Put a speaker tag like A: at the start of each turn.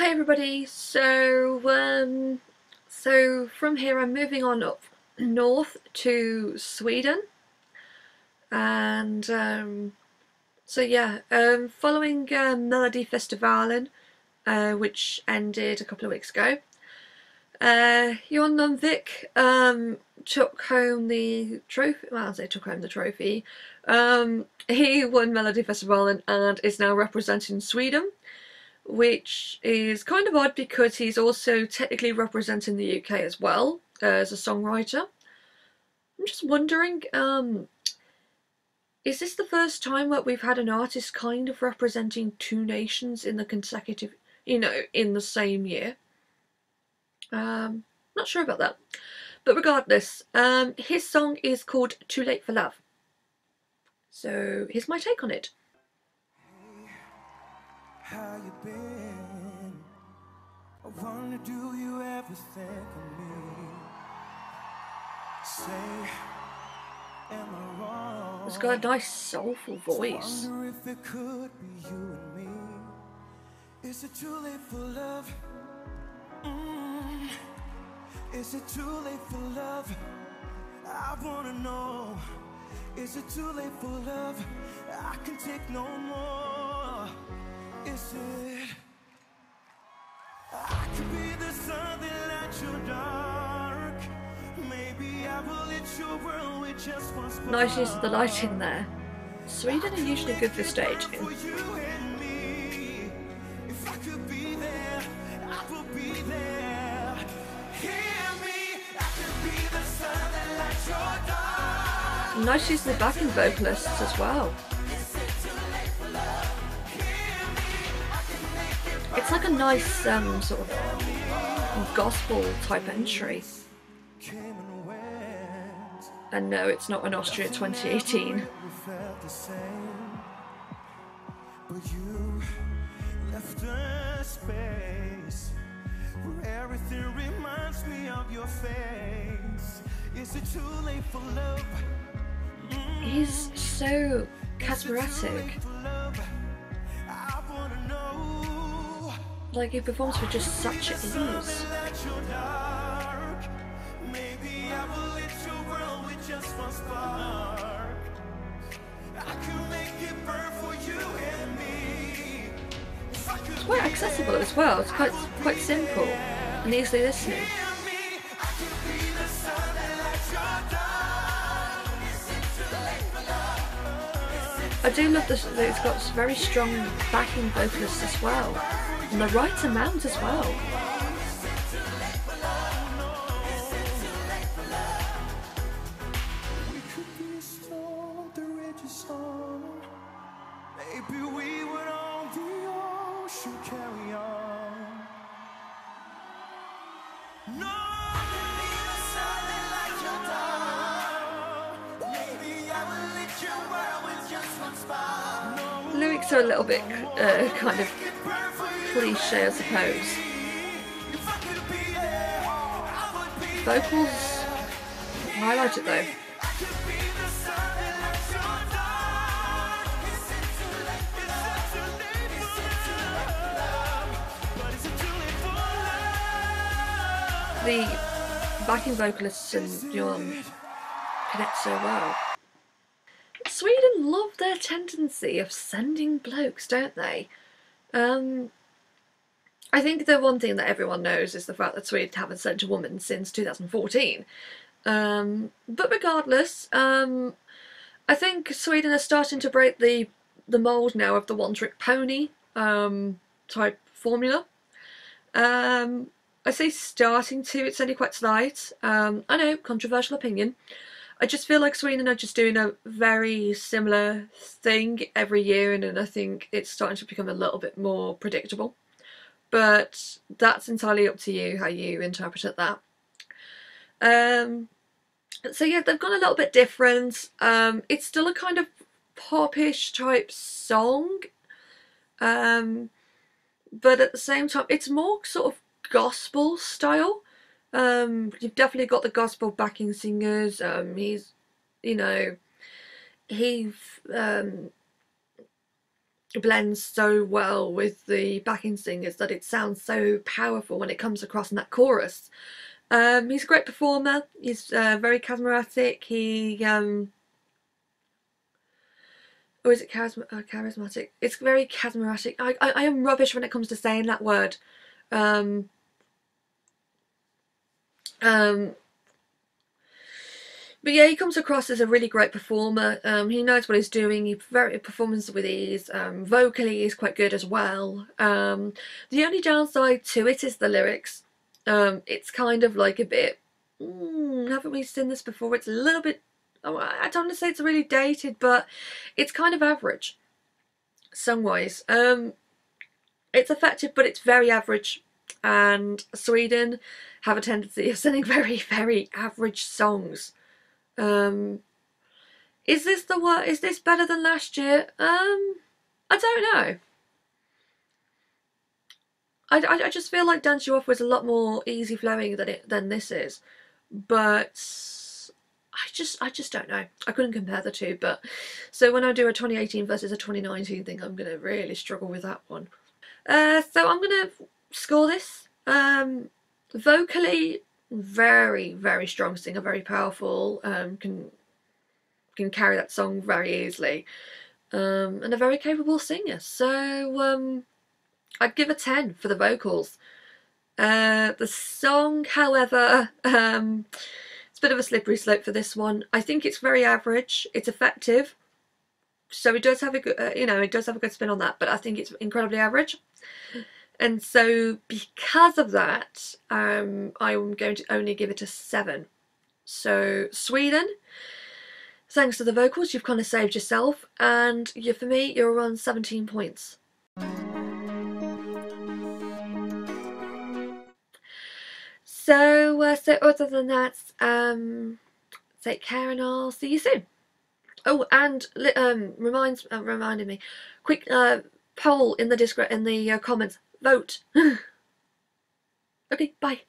A: Hi everybody, so um, so from here I'm moving on up north to Sweden. And um, so yeah, um, following uh, Melodifestivalen uh, which ended a couple of weeks ago uh, Lundvik um, took home the trophy, well I say took home the trophy, um, he won Melodifestivalen and is now representing Sweden which is kind of odd because he's also technically representing the UK as well uh, as a songwriter. I'm just wondering, um, is this the first time that we've had an artist kind of representing two nations in the consecutive, you know, in the same year? Um, not sure about that. But regardless, um, his song is called Too Late for Love. So here's my take on it. How you been? I wonder do you ever think of me? Say, am I wrong? It's got a nice soulful voice. I wonder if it could be you and me. Is it too late for love? Mm. Is it too late for love? I wanna know. Is it too late for love? I can take no more. It? I could be the sun that lights your dark. Maybe I will lit your world with just one spark. Nice use of the lighting there. Sweden are usually good for staging. Nice use of the backing vocalists as well. It's like a nice um, sort of gospel type entry. And no, it's not an Austria 2018. everything reminds me Like he performs with just such ease. It's quite accessible as well. It's quite quite simple and easily listening. I do love this, that it's got very strong backing vocalists as well, and the right amount as well. lyrics are a little bit uh, kind of cliche, I suppose. Vocals highlight it though. The backing vocalists and Johan connect so well. Sweden love their tendency of sending blokes, don't they? Um, I think the one thing that everyone knows is the fact that Sweden haven't sent a woman since 2014. Um, but regardless, um, I think Sweden are starting to break the the mould now of the one-trick pony um, type formula. Um, I say starting to, it's only quite slight. Um, I know, controversial opinion. I just feel like Sweden are just doing a very similar thing every year and I think it's starting to become a little bit more predictable. But that's entirely up to you how you interpret that. Um, so yeah, they've gone a little bit different. Um, it's still a kind of popish type song. Um, but at the same time, it's more sort of gospel style. Um, you've definitely got the gospel backing singers. Um, he's, you know, he, um, blends so well with the backing singers that it sounds so powerful when it comes across in that chorus. Um, he's a great performer. He's uh, very charismatic. He um, or is it uh, charismatic? It's very charismatic. I, I, I am rubbish when it comes to saying that word. Um, um, but yeah, he comes across as a really great performer. Um, he knows what he's doing. He very performs with ease. Um, vocally, he's quite good as well. Um, the only downside to it is the lyrics. Um, it's kind of like a bit. Mm, haven't we seen this before? It's a little bit. Oh, I don't want to say it's really dated, but it's kind of average, song-wise. Um, it's effective, but it's very average. And Sweden have a tendency of sending very, very average songs. Um, is this the what? Is this better than last year? Um, I don't know. I, I, I just feel like Dance You Off was a lot more easy flowing than it than this is, but I just I just don't know. I couldn't compare the two. But so when I do a 2018 versus a 2019 thing, I'm gonna really struggle with that one. Uh, so I'm gonna score this. Um, vocally, very very strong singer, very powerful. Um, can can carry that song very easily, um, and a very capable singer. So um, I'd give a ten for the vocals. Uh, the song, however, um, it's a bit of a slippery slope for this one. I think it's very average. It's effective, so it does have a good, uh, you know, it does have a good spin on that. But I think it's incredibly average. And so because of that, um, I'm going to only give it a 7. So Sweden, thanks to the vocals, you've kind of saved yourself. And you, for me, you're on 17 points. So, uh, so other than that, um, take care and I'll see you soon. Oh, and um, reminds uh, reminded me, quick uh, poll in the disc in the uh, comments vote. okay, bye.